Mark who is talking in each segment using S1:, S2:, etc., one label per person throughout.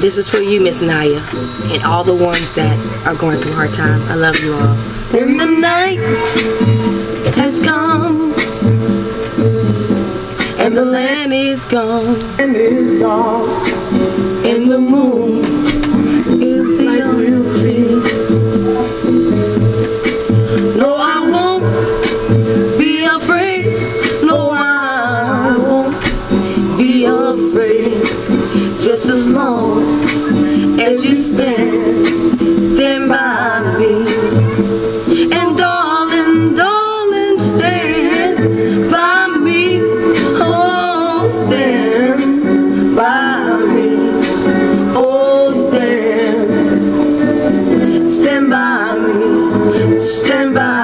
S1: This is for you, Miss Niya, and all the ones that are going through a hard time. I love you all. And the night has come, and the land is gone,
S2: And it's dark,
S1: and the moon As long as you stand, stand by me. And darling, darling, stand by me. Oh, stand by me. Oh, stand. Stand by me. Stand by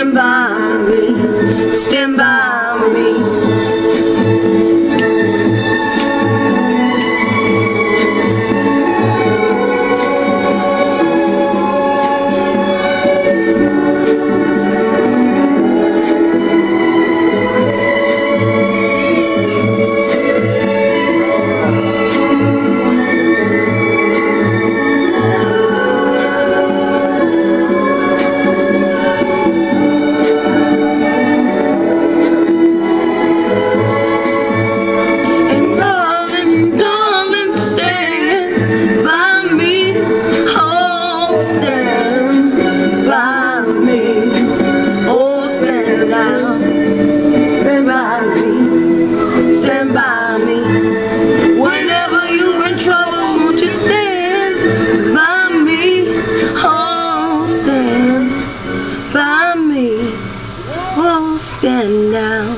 S1: By me. Now.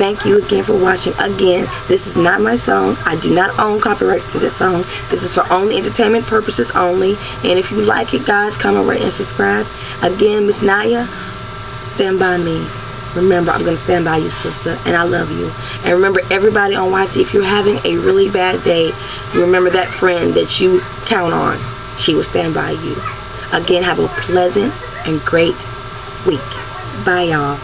S1: Thank you again for watching. Again, this is not my song. I do not own copyrights to this song. This is for only entertainment purposes only. And if you like it, guys, comment, rate, and subscribe. Again, Miss Niya, stand by me. Remember, I'm going to stand by you, sister, and I love you. And remember, everybody on YT, if you're having a really bad day, you remember that friend that you count on. She will stand by you. Again, have a pleasant and great week. Bye, y'all.